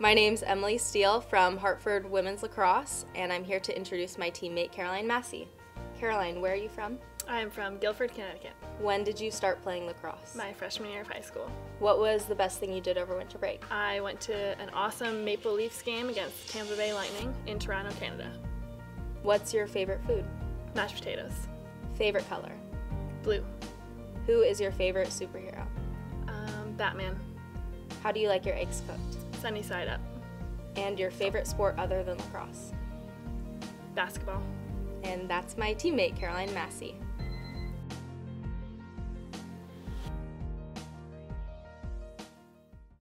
My name's Emily Steele from Hartford Women's Lacrosse, and I'm here to introduce my teammate Caroline Massey. Caroline, where are you from? I'm from Guilford, Connecticut. When did you start playing lacrosse? My freshman year of high school. What was the best thing you did over winter break? I went to an awesome Maple Leafs game against Tampa Bay Lightning in Toronto, Canada. What's your favorite food? Mashed potatoes. Favorite color? Blue. Who is your favorite superhero? Um, Batman. How do you like your eggs cooked? Sunny side up. And your favorite sport other than lacrosse? Basketball. And that's my teammate, Caroline Massey.